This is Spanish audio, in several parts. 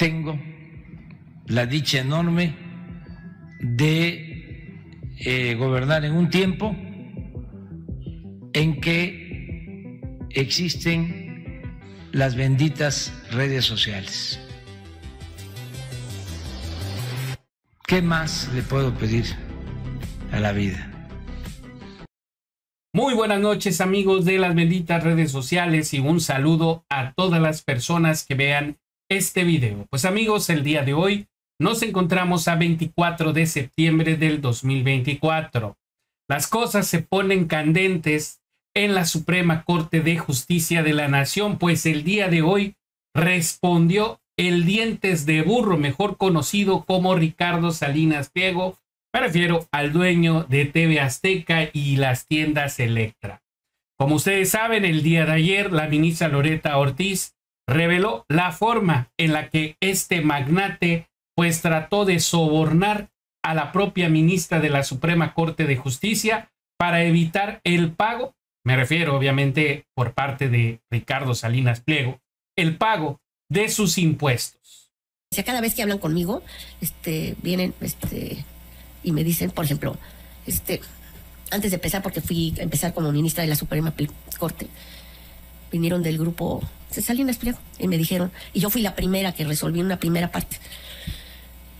tengo la dicha enorme de eh, gobernar en un tiempo en que existen las benditas redes sociales. ¿Qué más le puedo pedir a la vida? Muy buenas noches amigos de las benditas redes sociales y un saludo a todas las personas que vean este video. Pues amigos, el día de hoy nos encontramos a 24 de septiembre del 2024. Las cosas se ponen candentes en la Suprema Corte de Justicia de la Nación, pues el día de hoy respondió el dientes de burro, mejor conocido como Ricardo Salinas Piego. Me refiero al dueño de TV Azteca y las tiendas Electra. Como ustedes saben, el día de ayer la ministra Loreta Ortiz reveló la forma en la que este magnate pues trató de sobornar a la propia ministra de la Suprema Corte de Justicia para evitar el pago, me refiero obviamente por parte de Ricardo Salinas Pliego, el pago de sus impuestos. O cada vez que hablan conmigo, este, vienen este, y me dicen, por ejemplo, este, antes de empezar, porque fui a empezar como ministra de la Suprema Corte, vinieron del grupo Salinas Pliego y me dijeron, y yo fui la primera que resolví una primera parte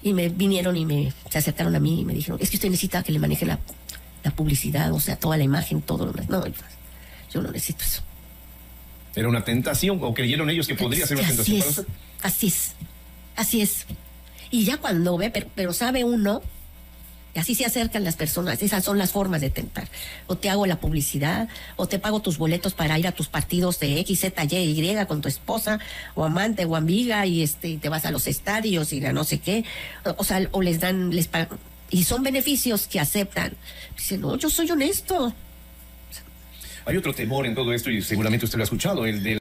y me vinieron y me se acercaron a mí y me dijeron, es que usted necesita que le maneje la, publicidad, o sea, toda la imagen, todo lo demás. No, yo no necesito eso. ¿Era una tentación o creyeron ellos que podría ser una tentación para usted? Así es, así es. Y ya cuando ve, pero sabe uno así se acercan las personas. Esas son las formas de tentar. O te hago la publicidad, o te pago tus boletos para ir a tus partidos de X, Z, Y, Y con tu esposa, o amante, o amiga, y este, te vas a los estadios y a no sé qué. O, sea, o les dan, les y son beneficios que aceptan. Dicen, no, yo soy honesto. Hay otro temor en todo esto, y seguramente usted lo ha escuchado, el de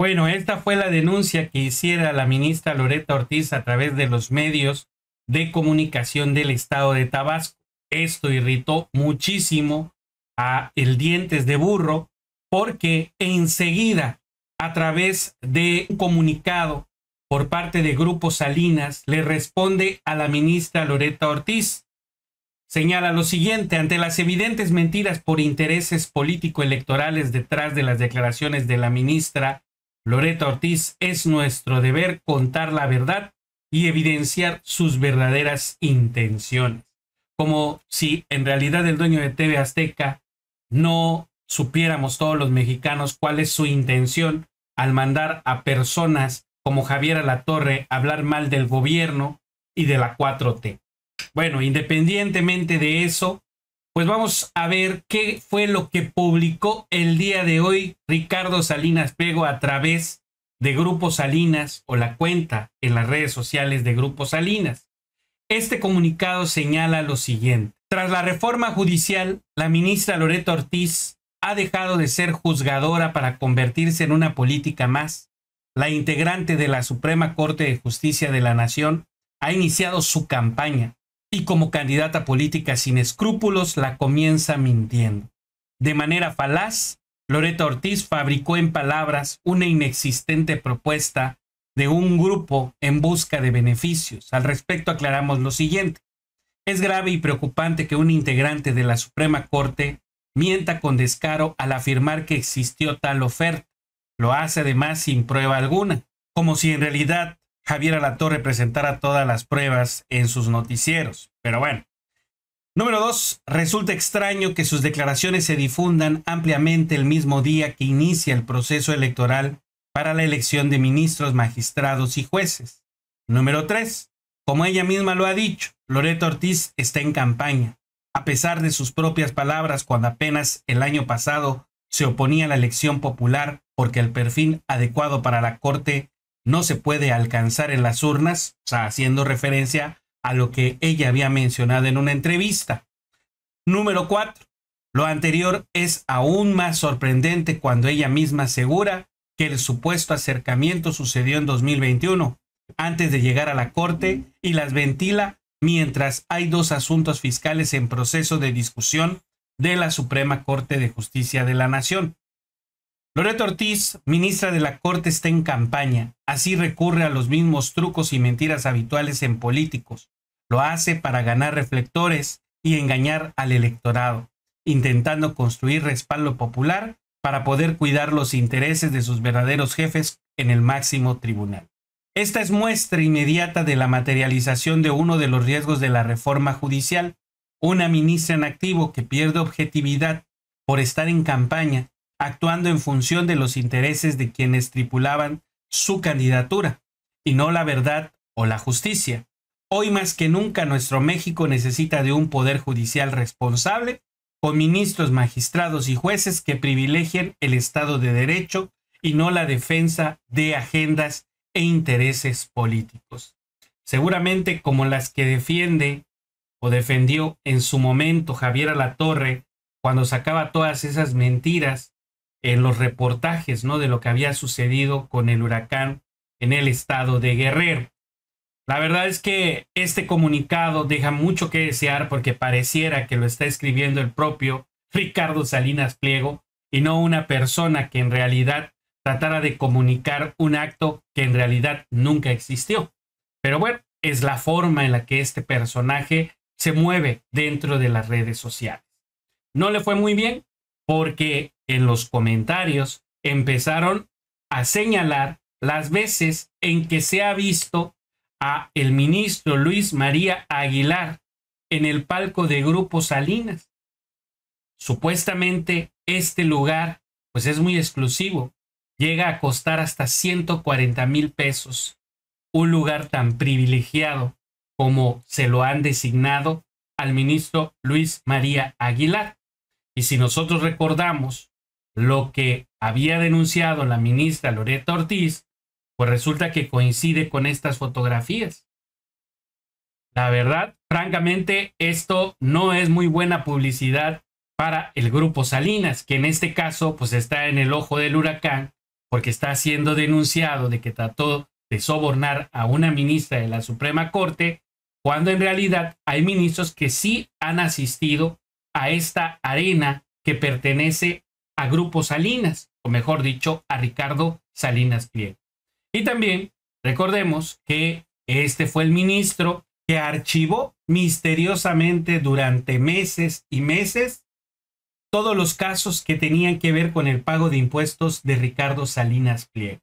bueno, esta fue la denuncia que hiciera la ministra Loreta Ortiz a través de los medios de comunicación del estado de Tabasco. Esto irritó muchísimo a el dientes de burro porque enseguida a través de un comunicado por parte de Grupo Salinas le responde a la ministra Loreta Ortiz. Señala lo siguiente, ante las evidentes mentiras por intereses político-electorales detrás de las declaraciones de la ministra Loreta Ortiz, es nuestro deber contar la verdad y evidenciar sus verdaderas intenciones. Como si en realidad el dueño de TV Azteca no supiéramos todos los mexicanos cuál es su intención al mandar a personas como Javier Alatorre hablar mal del gobierno y de la 4T. Bueno, independientemente de eso, pues vamos a ver qué fue lo que publicó el día de hoy Ricardo Salinas Pego a través de Grupo Salinas o la cuenta en las redes sociales de Grupo Salinas. Este comunicado señala lo siguiente. Tras la reforma judicial, la ministra Loreto Ortiz ha dejado de ser juzgadora para convertirse en una política más. La integrante de la Suprema Corte de Justicia de la Nación ha iniciado su campaña y como candidata política sin escrúpulos la comienza mintiendo. De manera falaz, Loreto Ortiz fabricó en palabras una inexistente propuesta de un grupo en busca de beneficios. Al respecto aclaramos lo siguiente. Es grave y preocupante que un integrante de la Suprema Corte mienta con descaro al afirmar que existió tal oferta. Lo hace además sin prueba alguna, como si en realidad Javier Alatorre presentara todas las pruebas en sus noticieros. Pero bueno, Número dos, resulta extraño que sus declaraciones se difundan ampliamente el mismo día que inicia el proceso electoral para la elección de ministros, magistrados y jueces. Número tres, como ella misma lo ha dicho, Loreto Ortiz está en campaña. A pesar de sus propias palabras cuando apenas el año pasado se oponía a la elección popular porque el perfil adecuado para la Corte no se puede alcanzar en las urnas, o sea, haciendo referencia a lo que ella había mencionado en una entrevista. Número 4. Lo anterior es aún más sorprendente cuando ella misma asegura que el supuesto acercamiento sucedió en 2021, antes de llegar a la Corte, y las ventila mientras hay dos asuntos fiscales en proceso de discusión de la Suprema Corte de Justicia de la Nación. Loreto Ortiz, ministra de la Corte, está en campaña. Así recurre a los mismos trucos y mentiras habituales en políticos. Lo hace para ganar reflectores y engañar al electorado, intentando construir respaldo popular para poder cuidar los intereses de sus verdaderos jefes en el máximo tribunal. Esta es muestra inmediata de la materialización de uno de los riesgos de la reforma judicial, una ministra en activo que pierde objetividad por estar en campaña actuando en función de los intereses de quienes tripulaban su candidatura, y no la verdad o la justicia. Hoy más que nunca nuestro México necesita de un poder judicial responsable, con ministros, magistrados y jueces que privilegien el Estado de Derecho y no la defensa de agendas e intereses políticos. Seguramente como las que defiende o defendió en su momento Javier Alatorre cuando sacaba todas esas mentiras en los reportajes, ¿no? De lo que había sucedido con el huracán en el estado de Guerrero. La verdad es que este comunicado deja mucho que desear porque pareciera que lo está escribiendo el propio Ricardo Salinas Pliego y no una persona que en realidad tratara de comunicar un acto que en realidad nunca existió. Pero bueno, es la forma en la que este personaje se mueve dentro de las redes sociales. No le fue muy bien porque en los comentarios empezaron a señalar las veces en que se ha visto a el ministro Luis María Aguilar en el palco de Grupo Salinas. Supuestamente este lugar pues es muy exclusivo, llega a costar hasta 140 mil pesos. Un lugar tan privilegiado como se lo han designado al ministro Luis María Aguilar. Y si nosotros recordamos lo que había denunciado la ministra Loreta Ortiz, pues resulta que coincide con estas fotografías. La verdad, francamente, esto no es muy buena publicidad para el grupo Salinas, que en este caso pues está en el ojo del huracán porque está siendo denunciado de que trató de sobornar a una ministra de la Suprema Corte, cuando en realidad hay ministros que sí han asistido a esta arena que pertenece a Grupo Salinas, o mejor dicho, a Ricardo Salinas Pliego. Y también recordemos que este fue el ministro que archivó misteriosamente durante meses y meses todos los casos que tenían que ver con el pago de impuestos de Ricardo Salinas Pliego.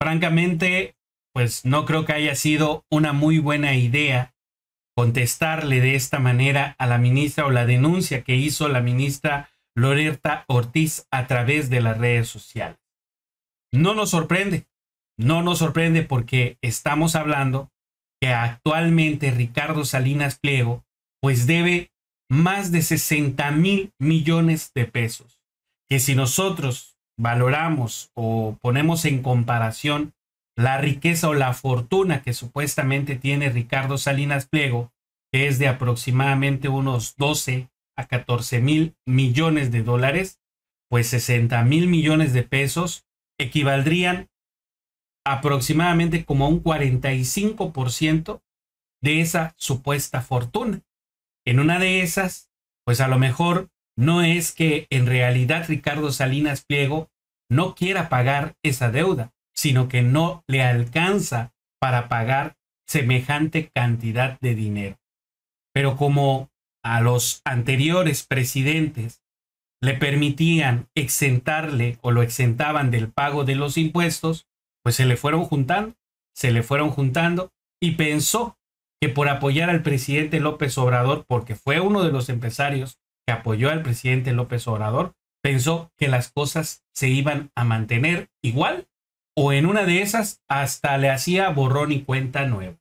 Francamente, pues no creo que haya sido una muy buena idea contestarle de esta manera a la ministra o la denuncia que hizo la ministra Loreta Ortiz a través de las redes sociales. No nos sorprende, no nos sorprende porque estamos hablando que actualmente Ricardo Salinas Pliego pues debe más de 60 mil millones de pesos, que si nosotros valoramos o ponemos en comparación la riqueza o la fortuna que supuestamente tiene Ricardo Salinas Pliego, que es de aproximadamente unos 12 a 14 mil millones de dólares, pues 60 mil millones de pesos equivaldrían aproximadamente como a un 45% de esa supuesta fortuna. En una de esas, pues a lo mejor no es que en realidad Ricardo Salinas Pliego no quiera pagar esa deuda, sino que no le alcanza para pagar semejante cantidad de dinero. Pero como a los anteriores presidentes le permitían exentarle o lo exentaban del pago de los impuestos, pues se le fueron juntando, se le fueron juntando y pensó que por apoyar al presidente López Obrador, porque fue uno de los empresarios que apoyó al presidente López Obrador, pensó que las cosas se iban a mantener igual o en una de esas hasta le hacía borrón y cuenta nueva.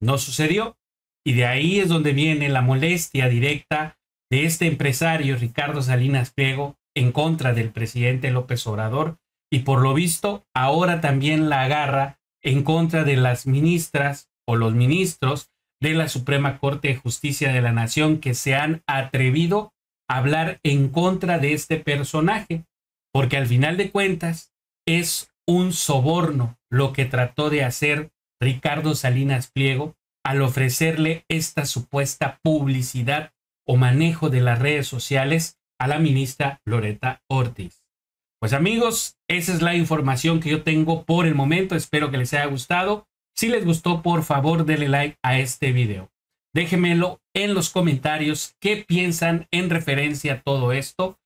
No sucedió y de ahí es donde viene la molestia directa de este empresario Ricardo Salinas Pliego en contra del presidente López Obrador. Y por lo visto ahora también la agarra en contra de las ministras o los ministros de la Suprema Corte de Justicia de la Nación que se han atrevido a hablar en contra de este personaje, porque al final de cuentas es un soborno lo que trató de hacer Ricardo Salinas Pliego al ofrecerle esta supuesta publicidad o manejo de las redes sociales a la ministra Loreta Ortiz. Pues amigos, esa es la información que yo tengo por el momento. Espero que les haya gustado. Si les gustó, por favor, denle like a este video. Déjenmelo en los comentarios qué piensan en referencia a todo esto.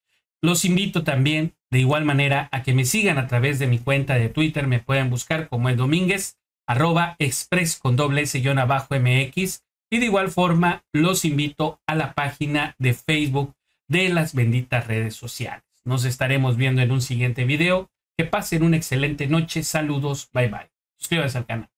Los invito también de igual manera a que me sigan a través de mi cuenta de Twitter. Me pueden buscar como el Domínguez, arroba express con doble S abajo MX. Y de igual forma los invito a la página de Facebook de las benditas redes sociales. Nos estaremos viendo en un siguiente video. Que pasen una excelente noche. Saludos. Bye bye. Suscríbanse al canal.